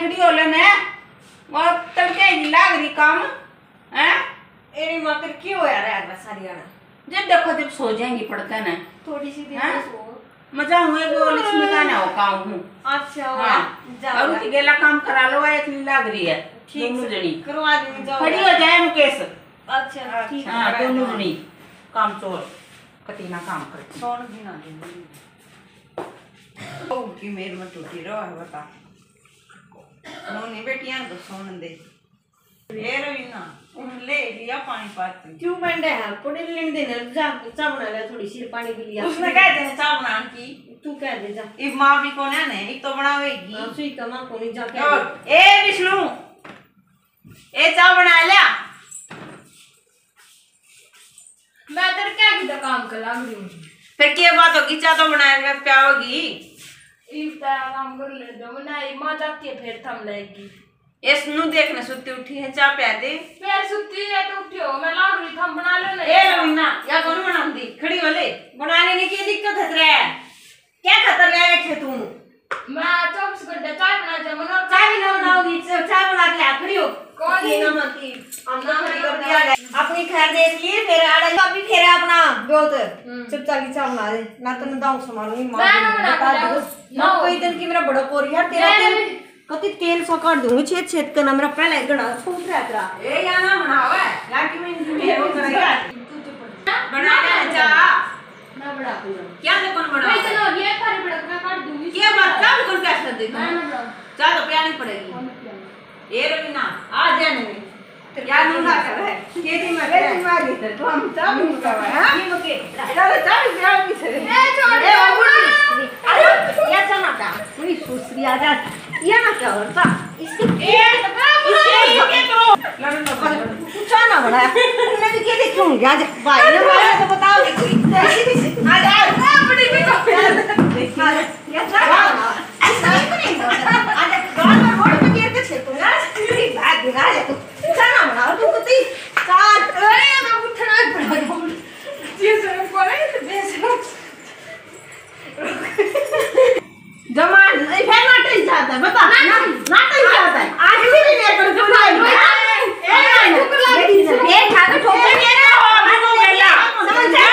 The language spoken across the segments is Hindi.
खड़ी हो लेने वो तड़के ही लाग रही काम हैं? एरी मात्र क्यों होया रहा है सारी आना? जब देखो जब सो जाएँगी पड़ते ना। थोड़ी सी देर हाँ? सो। मज़ा हुए वो लिस्म का ना हो काम हूँ। अच्छा हाँ। और उनकी गेला काम करा लो एक लाग रही है। ठीक जनी। करवा दूँगी जाओ। खड़ी हो जाए मुकेश। अच्छा ठीक है हाँ दोनों जनी। काम चोर कतीना काम करती। सोन भी ना दूँगी। ओ की मेर में टूटी रहो है बता। नोनी बेटियाँ तो सोन दे ले उन ले लिया पानी पाती क्यों बंडे है पुड़े लेने देने जा चा बना ले थोड़ी सी पानी पी लिया उसने कह देना चाह बनाने की तू कह दे जा इब माँ भी कौन है ने एक तो बनावेगी हाँ, सुई कमा को नहीं जा कह ए विष्णु ए चाह बना लिया मैं तेरे क्या की काम कर लग रही हूँ फिर बात होगी चाह तो बनाएगा क्या होगी इतना काम कर ले दो नहीं माँ जाती है फिर थम लेगी। इस नु देखने सुती उठी है चाय प्या दे। फिर सुती है तो उठियो मैं लाग रही थम बना लो ना। ए रवीना या कौन बनाऊँगी खड़ी वाले बनाने में की दिक्कत है तेरे? क्या खतर ले रखे तू मैं चौबीस घंटे चाय बना जा मनो चाय भी ना बनाओगी चाय चाय बना के आ खड़ी हो कौन ये ना मत की हम ना खड़ी कर दिया है अपनी खैर देख ली फिर आड़ा अभी फिर अपना बहुत चुप चाली चाय बना दे मैं तो दाऊ समारूँगी माँ मैं ना बना के। ना कोई दिन की मेरा बड़ा कोरी यार तेरा तेल कति तेल सा काट दूँगी छेद छेद करना मेरा पहला गड़ा। छूट रहा तेरा। ए या ना बनावे लाकी में इनकी हो? करेगा बना ले चाह मैं बड़ा क्या तो कौन मैं चलो ये खाली बड़ा काट दूँगी। क्या बात? भी कौन कैसे दे मैं तू ना बड़ा चाह तो प्यानी पड़ेगी। ए रवीना आ जाने क्या मुंगा कर है? के दी मैं के दी मारी तो हम चाह भी कर है। ये मके चलो चाह भी प्यार भी से ए छोड़ ए अंगूठी अरे या चना का पूरी सुसरी आ जा ये ना क्या होता इसके ए इसके ये करो तो कुछ ना बड़ा। मैं भी के देखूँगी आज। भाई ने मारा तो बताओ कोई आ जा। अपनी भी को या चना ऐसा नहीं आज गाल में रोड पे गिर के छेतूँगा तेरी बात दिखा जा तू चना बना तू अरे मैं उठना पड़ा। ये सब करे तो बेसरो जमान फिर नाटे ही जाता है बता ना नाटे ही जाता है आज भी नहीं ले कर तुम भाई ए ठोकर लगी है ये खा के ठोकर ये ना हो मैं तो गया समझ जा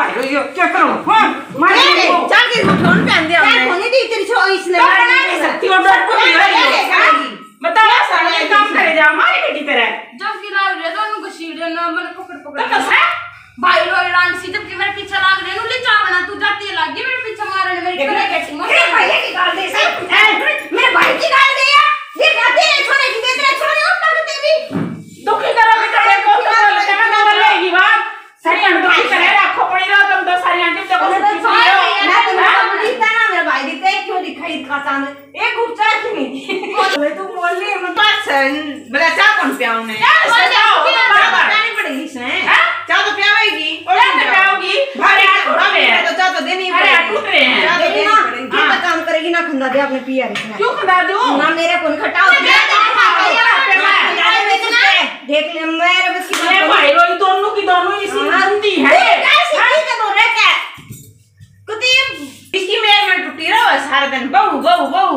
भाई यो क्या करो हाँ मार ए, दे चल के फ़ोन पे आंदे चार हमने होने दी तेरी छो इसलिए तो बना नहीं सकती और डर को नहीं रही बता साले काम करे जा हमारी बेटी तरह जब की लाग रहे को ना मैंने पकड़ पकड़। तो कैसे भाई लो लांड सी जब मेरे पीछे लाग रहे नु ले चा तू जाती है लागी मेरे पीछे मारने मेरी करे ले कैसी मेरे भाई की गाल दे सब मेरे भाई की गाल दे यार। ये गाती है छोरे की दे छोरे उठ कर तेरी दुखी करो बेटा को तो लगा ना बोलेगी बात सही अंडोरी करे रखो पड़ी रहो तुम तो सारी आंटी तो मैं कुछ तो नहीं भाई मैं तो हो मुझे दिखता ना मेरा भाई दिखता है क्यों दिखाई का चाँद एक उपचार की नहीं मैं तो बोल रही मैं बस बड़ा चाह कौन पियाऊं ने चाह कौन पियाऊं? बराबर बतानी पड़ेगी इसमें हाँ? चाह तो पियावेगी और चाह तो पियाओगी? भाई अरे टूट रहे हैं तो तो चाह तो देनी ही अरे पड़ेगी टूट रहे हैं चाह तो देख देनी ना पड़ेगी ये तो काम करेगी ना खंदा दे अपने पिया इसमें क्यों खिला दूँ ना मेरे को खटाओ देख ले मेरे बस की अरे भाई रोई दोनों की दोनों इसी बंदी है इसकी मेर में टूटी रहो सारा दिन बहू बहू बहू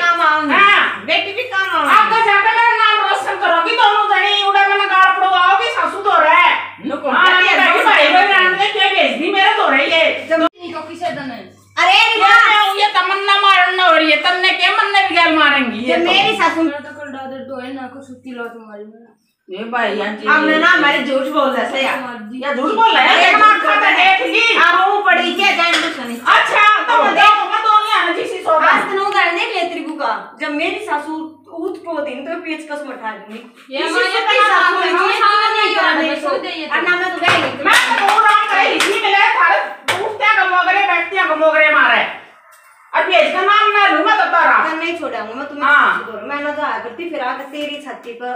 काम आऊँगी हाँ बेटी भी काम आओ आपका जाकर मेरा नाम रोशन करोगी दोनों जने उड़ा मैंने गाड़ पड़वाओगी सासू तो रहा है नुको हाँ ये भाई भाई रोई रान के क्या भेज दी मेरे तो रही है नहीं को किसे दने अरे ये रिवा मैं ये तमन्ना मारना हो रही है तन्ने के मन्ने भी गैल मारेंगी ये जब तो। मेरी सासू मेरा तो कल दादर तो है ना को सुती लो तुम्हारी में ये भाई आंटी हमने ना हमारे झूठ बोल रहा है यार या झूठ बोल रहा है? एक मार खाता है। देख ली आप वो पड़ी क्या? जान दो सुनी अच्छा तो मैं जाऊँ मैं तो नहीं आना जिसी सोता आज तो उदाहरण देख ले तेरी का जब मेरी सासू उठ को दिन तो पेचकस उठा दूँगी। ये माँ से ये तो सासू है, हम सामने नहीं नहीं करा करा मेरे दे को। सो दे ये और ना मैं तो गई मैं तो वो राम करे इसी मिले थारे उठते का मोगरे बैठते का मोगरे मारे अब ये इसका नाम ना लूँ मैं तो तारा मैं नहीं छोड़ाऊँगा मैं तुम्हें हाँ। सासू करूँ मैं ना जाया करती आकर पर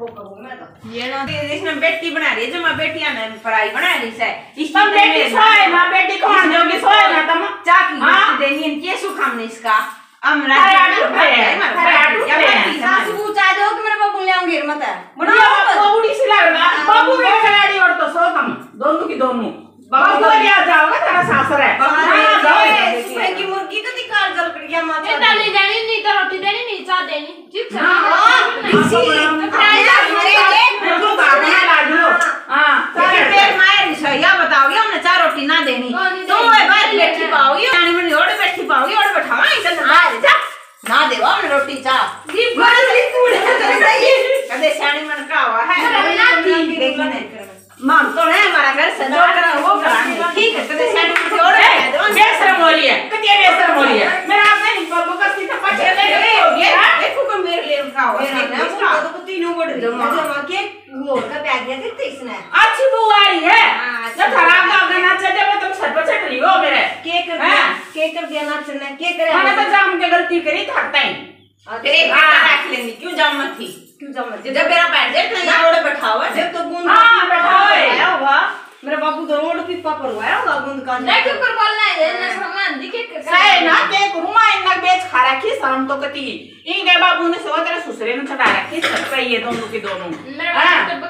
वो मैं तो। ये ना इसने बेटी बना रही है जो मैं बेटियाँ ने पढ़ाई बना रही है इस तब बेटी सोए ना बेटी को मान जोगी सोए ना तम चाकी हाँ। देनी है ये सुख हमने इसका। हम अरे रुपए हैं, अरे रुपए हैं। सासू को दो कि मेरे को बुले आऊँगी मत है बुढ़िया बाबू बूढ़ी सी लग रहा बाबू के खिलाड़ी और तो सो तुम दोनों की दोनों बाबू को ले आ जाओगे तेरा सासर है हाँ, जाओ। सुबह की मुर्गी का दिखार जल कर गया माँ ये डाले तो रोटी देनी नहीं चाह देनी ठीक है हाँ, नहीं। तू भागने लागी हो हाँ सारे पेट मारे सैया बताओगे हमने ना देनी। तो नहीं तुम देनी। बाहर बैठी पाओगी में ओड़े बैठी पाओगी ओड़े बैठावा इधर बाहर जा। ना देवा हमने रोटी चा जीप कर कदे मन का हुआ है। ना। देखो ने। माम तो है हमारा घर संजोग करा वो कराएँगे ठीक है कदे सियानी मन से ओड़े बैठा दो बेशरम हो रही है। कतिया बेशरम हो रही है। मेरा आपने का सीधा पछे ले होगी हाँ? देखो को मेरे लिए उठा हुआ मेरा ना वो तो तीनों रही है। जमा। के वो का बैग दिया देते इसने। अच्छी बुआई है। हाँ, अच्छी। जब खराब का गाना चल जाए तुम छट पछट रही हो मेरे। के कर दिया हाँ। के कर दिया ना चलने के करे मैंने तो जाम के गलती करी थकता ही। तेरे एक हाँ। रख लेंगी क्यों जाम मत थी? क्यों जमा जब मेरा बैठा हुआ जब तो हाँ, बैठा हुआ है। होगा। मेरा बाबू तो रोड होगा का नहीं क्यों कर बोलना है। ना सामान दिखे कर ना के रुमा इन्ना बेच खा रखी शर्म तो कती। इन के बाबू ने सो तेरे ससुरे ने चढ़ा रखी सब दोनों की दोनों। हाँ।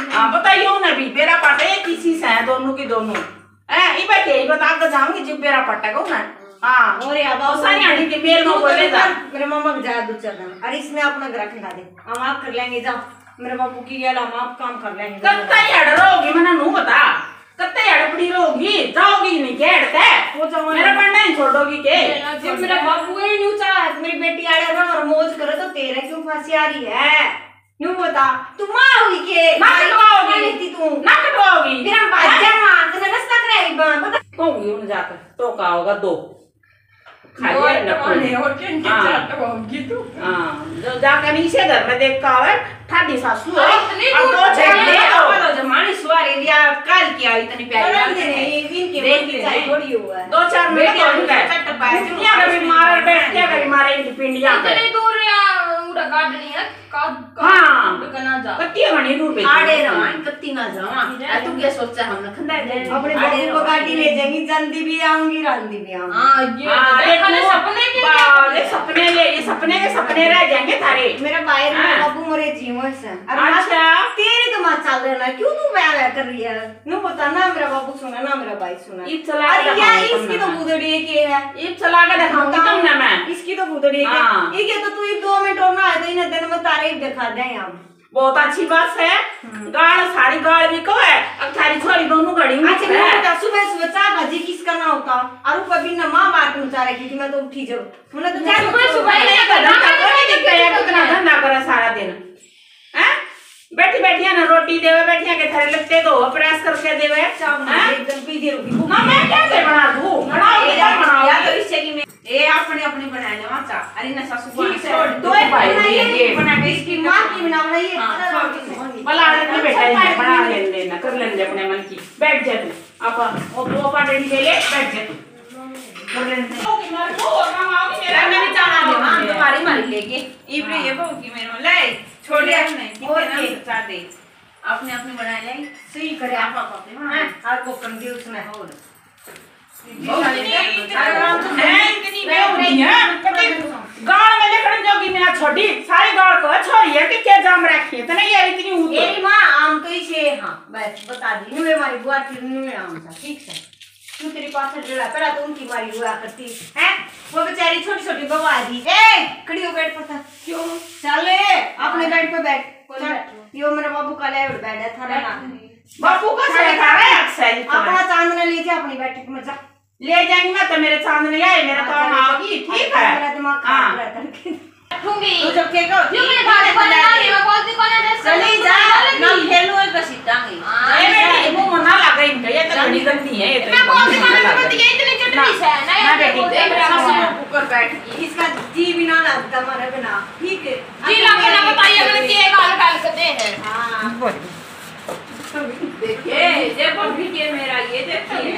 तो। हाँ बताइयो ना भी मेरा किसी से है दोनों की दोनों? हैं ई बैठे ई बता के जाऊँगी जब मेरा पट्टा को ना। हाँ। और या और सारी आंटी के मेल में बोले जा मेरे मामा को जाया दो चलना अरे इसमें अपना घर खिला दे। हम आप कर लेंगे जाओ। मेरे बाबू की रियल हम आप काम कर लेंगे। कत्ता हड़ रहोगी मैंने नू बता कत्ता हड़ पड़ी रहोगी जाओगी नहीं के हड़ते वो जाओ। मेरा पढ़ना नहीं छोड़ोगी के। जब मेरा बाबू ही न्यू चाह है मेरी बेटी आ रहा और मौज करे तो तेरे क्यों फांसी आ रही है? न्यू बता तू माँ हुई के? ना कटवाओगी। माँ तू। ना कटवाओगी। फिर हम बात जा माँ तेरे रास्ता करे बता कहूँगी उन जाकर। टोका होगा दो। जाकर नीचे घर में देख का आवे ठाडी सासू है। दो जमानी सुवारी कल इतनी प्यारी है। इनके मन की चाय थोड़ी हुआ है। दो चार मिनट बेटियाँ हो चट पाए क्या कभी मारे बैठ क्या कभी मारे इनकी पिंडिया इतनी दूर उड़ा गार्डन है हाँ। कत्ती घनी दूर पे आड़े रवान कत्ती ना जावा आ तू क्या सोचा हमने खंदा है अपने बाबू को गाड़ी ले जाएँगी जल्दी भी आऊँगी रांदी भी आऊँगी हाँ ये हाँ, तो देखो, सपने के सपने ले ये सपने के सपने रह जाएँगे थारे मेरा। बाबू मरे जीवन से अच्छा तेरी तो चल रही है क्यों तू मैं मैं कर रही है नु मेरा बाबू सुना ना मेरा भाई सुना ईद चला अरे यार इसकी तो के है चला के दिखाऊँगी मैं इसकी तो गुदड़ी के हाँ। ये क्या तो तू ये मिनट और ना आए तो इन्हें दिन में तारे ही दिखा दे हम। बहुत अच्छी बात है। गाड़ साड़ी गाड़ भी को है। अब थारी छोरी दोनों घड़ी में अच्छा मैं बता सुबह सुबह चाय भाजी किसका ना होता? और कभी ना माँ बात में चाह रही थी मैं तो उठी जब। हमने तो चाय सुबह सुबह भाई नहीं कर दिखता है कितना धंधा करे सारा दिन। हैं? बैठी बैठिया ना रोटी देवे बैठिया के थारे लगते दो प्रेस करके देवे। हैं? एकदम पी दे रुकी ना मैं क्या से बना दूँ? बनाओ या क्या बनाओ। तो इससे की मैं ए अपने अपने बना ले माचा अरे ना सासू को छोड़ दो। भाई, बनाइए। ये- ये- बना के इसकी माँ की बना बनाइए हाँ, छोड़ भला आदत नहीं बैठा है बना ले लेना कर लेंगे अपने मन की बैठ जा तू आप वो वो पाटेड़ी ले ले बैठ जा तू मेरा जाना दे तुम्हारी मारी लेके ये बहू की मेरे ले छोड़ दे दे अपने अपने बना ले सही करे आप। आप अपने हर और को बेवड़ी है। पता में लेकर जोगी मेरा छोटी सारी गाड़ को छोरी है कि क्या जाम रखी है तने ये इतनी ऊपर मेरी माँ आम तो इसे हाँ बस बता दी नुए हमारी बुआ की नुए आम था? ठीक है तू तेरी पास जुड़ा पहला तो उनकी मारी हुआ करती है। वो बेचारी छोटी छोटी बवा दी ए खड़ी हो बेड पर था क्यों चल ए अपने बेड पे बैठ चल, यो मेरा बाबू का ले बैठ ना बापू का सही खा रहा अक्सर अपना चांदना लीजिए अपनी बैठक में जा। ले जाएँगे मैं तो मेरे चाँद नहीं आए मेरा तो आम आओगी ठीक है? मेरा दिमाग हाँ। खराब रहता है। ठूँगी तू जब के को क्यों मेरे बात को ना नहीं मैं बोलती कौन है चली जा ना खेलू एक सीटांगी ये बेटी वो मना लगा इनका ये तो बड़ी गंदी है ये तो मैं बोलती कौन है लगा। ये इतनी चटनी से है ना ना बेटी, मेरा सासू ऊपर बैठ गई इसका जी भी लगता हमारे बिना ठीक है? जी लगे ना बताइए मैंने किए गाल गाल के दे है। हाँ। देखिए बॉबी के मेरा ये देखिए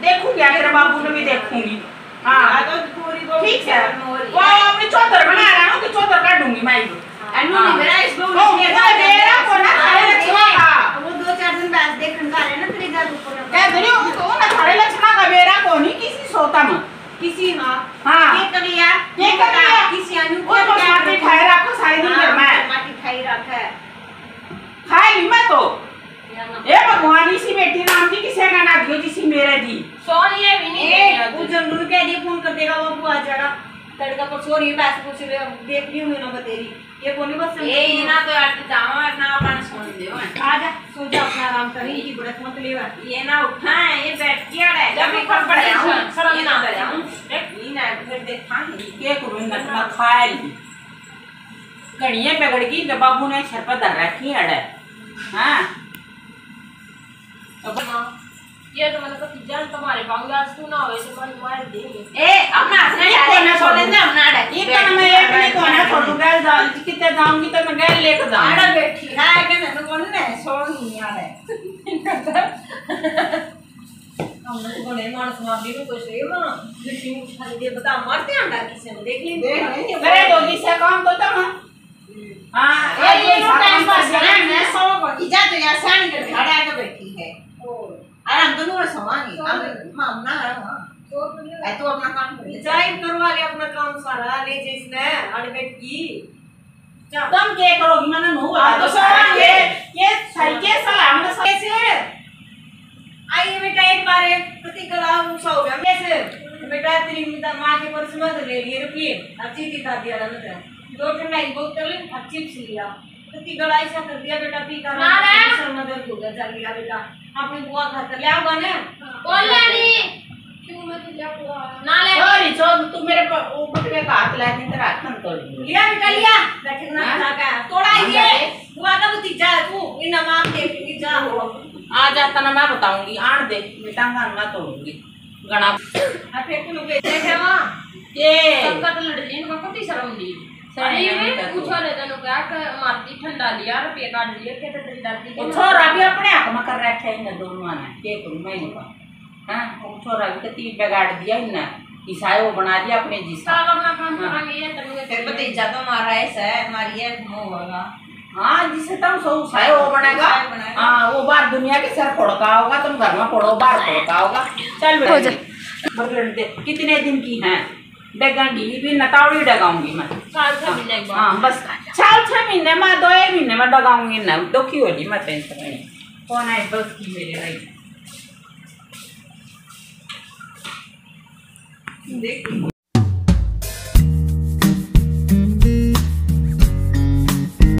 देखूँगी। अगर बाबू ने भी देखूँगी हाँ तो पूरी बहुत ठीक है। वो अपनी चौधर बना रहा हूँ कि चौधर काटूँगी मैं अनु ने मेरा इस ओ, बहू वो मेरा को ना थारे लक्षणा का। वो दो चार दिन बैठ देखने का है ना तेरे घर ऊपर। कह दे रही तो ना थारे लक्षणा का मेरा को नहीं किसी सोता में। किसी हाँ। हाँ। ये कर लिया ये कर लिया। किसी अनु वो तो माटी खाए रखो सारे दिन घर में माटी खाई रखा है खाए ली मैं तो बेगा ना दियो जिसी मेरे दी सोनी ये भी नहीं ए देनी वो ज़रूर कह दिए फ़ोन कर देगा वो बुआ जरा सो रही पैसे पूछ रहे देख रही हूँ ना तेरी। ये कौन बस ये ही? ना तो अट जाओ ना अपन सुन दे आजा सो जा अपना आराम कर ये बड़ा मत लेवा ये ना उठा है ये बैठ किया है जब भी कर पड़े शर्म ना कर। करे। जाऊँ ये ना फिर देखा के करू न ना खाए कणिए बिगड़ गई तो बाबू ने सर पर धर रखी है हाँ? अब ये तो मैंने कहा जान तुम्हारे बांग्ला तू ना हो ऐसे मन मार देंगे। ए अपना हंसने डाले बोले ना अपना डाले ये तो मैं एक नहीं तो ना छोटू गैल दाल कितने जाऊँगी तो मैं गैल लेकर आड़ा बैठी है। कि ना कौन ने सोन नहीं आ रहा हम लोग को नहीं मार दी कुछ ये माँ गिट्टी उठा दे बता मारते अंडा किसी ने देख ली मेरे दोगी से काम तो तुम हाँ ये ये टाइम पास है है मैं सो को इजा तो यार सानी के खड़ा के बैठी है। अरे हम दोनों समांगे हम हम ना है वहाँ ऐ तो अपना काम कर करवा ले अपना काम सारा ले जिसने अड़बेट की तुम क्या करोगी मैंने नो तो सारा ये ये सही के सलाम ना कैसे आई बेटा एक बार एक प्रतिकला ऊषा हो गया कैसे बेटा तेरी मिता माँ के पर्स में ले लिए रुपये अच्छी दिखा दिया ना बेटा दो अच्छी सी लिया प्रतिकला ऐसा कर दिया बेटा पी कर. ना रे। सर हो गया चल लिया बेटा. अपनी बुआ खातर ले आओगा ना. बोल लेनी क्यों मैं तुझे बुआ ना. ले सॉरी सो तू मेरे पर वो बटवे का हाथ ला दी तेरा हाथ तोड़. लिया बेटा लिया. बैठे ना हाँ? खा का तोड़ा ये बुआ का भतीजा है तू. इन नाम देख जा. आ जाता ना मैं बताऊँगी आण दे. बेटा का मैं तोड़ूँगी. गणा. अब फिर तू लोग देखे वहाँ ये. सबका तो लड़ ली इनका कति शर्म ली शर्म नहीं तो छोरा भी अपने में कर रखे इन दोनों ने के करूँ मैं इनका हाँ छोरा भी तो बिगाड़ दिया इन ईसाई वो बना दिया अपने जिसा सब अपना काम हाँ। करेंगे ये तनु फिर भतीजा तो मारा ऐसा है हमारी है होगा हाँ जिसे तुम सो साय वो बनेगा हाँ वो बाहर दुनिया के सर फोड़का होगा तुम घर में फोड़ो बाहर फोड़का होगा चल बेटा कितने दिन की हैं डगांगी भी नतावड़ी डगाऊँगी मैं चार छह महीने हाँ बस। चार छह महीने में दो एक महीने में डगाऊँगी ना दुखी हो जी मैं टेंशन नहीं। कौन है बस की मेरे भाई? देख।